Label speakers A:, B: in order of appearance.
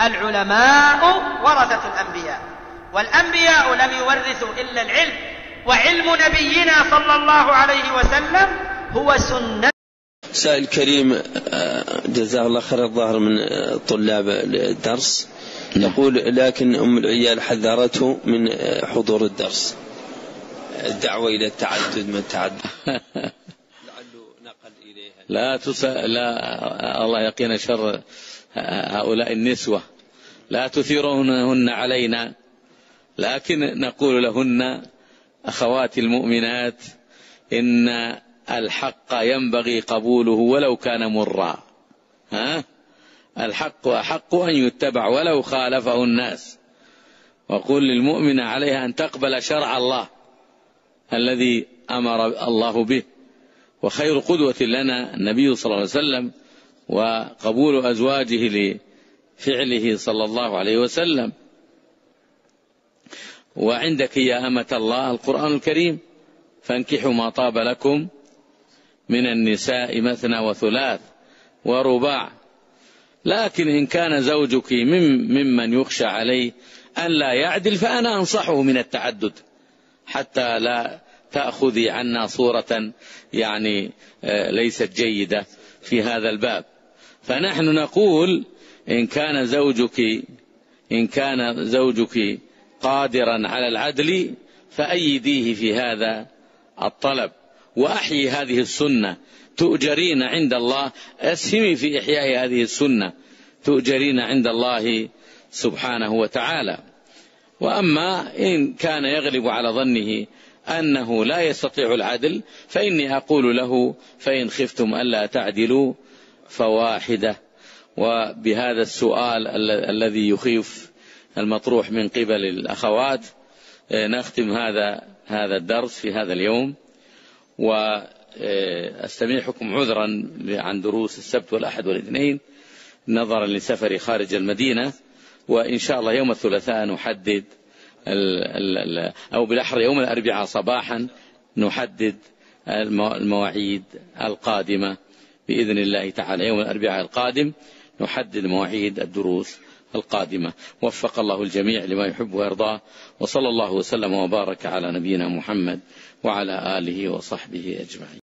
A: العلماء ورثة الأنبياء. والأنبياء لم يورثوا إلا العلم. وعلم نبينا صلى الله عليه وسلم هو سنة
B: سائل كريم جزاه الله خير الظاهر من طلاب الدرس. يقول لكن أم العيال حذرته من حضور الدرس. الدعوة إلى التعدد من التعدد؟
C: نقل إليها. لا تسأل لا الله يقينا شر هؤلاء النسوة. لا تثيرهن علينا لكن نقول لهن أخوات المؤمنات إن الحق ينبغي قبوله ولو كان مرا. ها؟ الحق أحق أن يتبع ولو خالفه الناس. وقل للمؤمن عليها أن تقبل شرع الله الذي أمر الله به. وخير قدوة لنا النبي صلى الله عليه وسلم وقبول أزواجه لفعله صلى الله عليه وسلم. وعندك يا أمة الله القرآن الكريم فانكحوا ما طاب لكم من النساء مثنى وثلاث ورباع. لكن إن كان زوجك من ممن يخشى عليه أن لا يعدل فأنا أنصحه من التعدد حتى لا تأخذي عنا صورة يعني آه، ليست جيدة في هذا الباب. فنحن نقول إن كان زوجك إن كان زوجك قادرا على العدل فأيديه في هذا الطلب. وأحيي هذه السنة. تؤجرين عند الله. أسهمي في إحياء هذه السنة. تؤجرين عند الله سبحانه وتعالى. وأما إن كان يغلب على ظنه أنه لا يستطيع العدل فإني أقول له فإن خفتم ألا تعدلوا فواحدة. وبهذا السؤال الذي يخيف المطروح من قبل الأخوات آه، نختم هذا هذا الدرس في هذا اليوم. وأستميحكم عذرا عن دروس السبت والأحد والاثنين نظرا لسفري خارج المدينة. وإن شاء الله يوم الثلاثاء نحدد أو بالأحرى يوم الأربعاء صباحا نحدد المواعيد القادمة بإذن الله تعالى. يوم الأربعاء القادم نحدد مواعيد الدروس القادمة. وفق الله الجميع لما يحب ويرضاه. وصلى الله وسلم وبارك على نبينا محمد وعلى آله وصحبه أجمعين.